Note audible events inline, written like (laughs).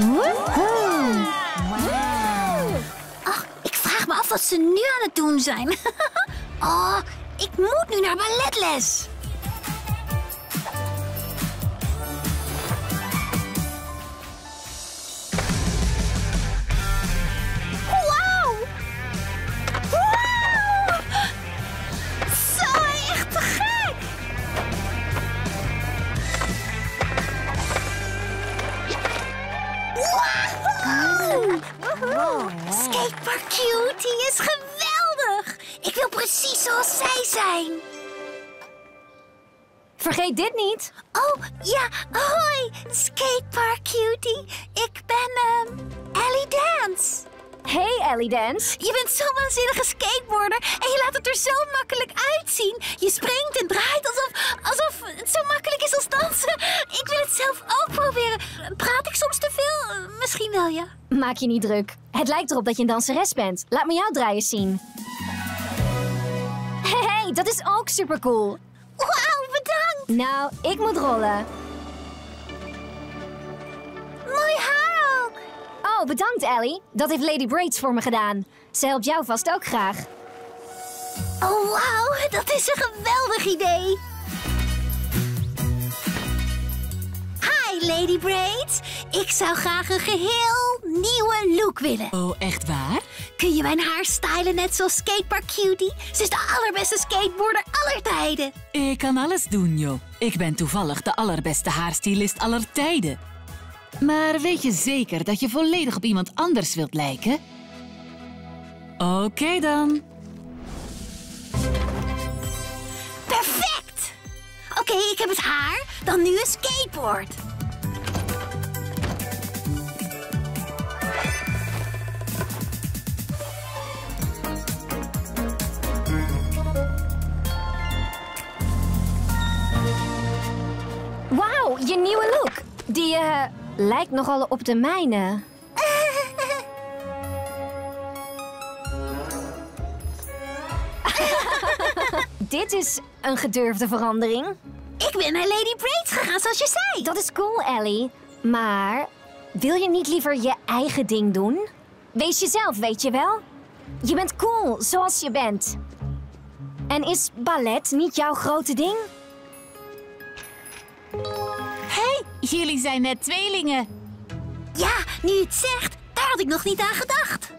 Woehoe. Ik vraag me af wat ze nu aan het doen zijn. (laughs) oh, ik moet nu naar balletles. Skatepark Cutie is geweldig! Ik wil precies zoals zij zijn. Vergeet dit niet. Oh, ja, hoi, Skatepark Cutie. Ik ben, ehm, Ellie Dance. Hey Ellie Dance. Je bent zo'n waanzinnige skateboarder en je laat het er zo makkelijk uitzien. Je springt en draait alsof, zelf ook proberen. Praat ik soms te veel? Misschien wel, ja. Maak je niet druk. Het lijkt erop dat je een danseres bent. Laat me jou draaien zien. Hey, hey, dat is ook supercool. Wauw, bedankt. Nou, ik moet rollen. Mooi haar ook. Oh, bedankt Ellie. Dat heeft Lady Braids voor me gedaan. Ze helpt jou vast ook graag. Oh, wauw, dat is een geweldig idee. Lady Braids. Ik zou graag een geheel nieuwe look willen. Oh, echt waar? Kun je mijn haar stylen net zoals Skatepark Cutie? Ze is de allerbeste skateboarder aller tijden. Ik kan alles doen, joh. Ik ben toevallig de allerbeste haarstylist aller tijden. Maar weet je zeker dat je volledig op iemand anders wilt lijken? Oké dan. Perfect! Oké, ik heb het haar. Dan nu een skateboard. Die eh, lijkt nogal op de mijne. (laughs) Dit is een gedurfde verandering. Ik ben naar Lady Braids gegaan, zoals je zei. Dat is cool, Ellie. Maar wil je niet liever je eigen ding doen? Wees jezelf, weet je wel? Je bent cool, zoals je bent. En is ballet niet jouw grote ding? Jullie zijn net tweelingen. Ja, nu het zegt, daar had ik nog niet aan gedacht.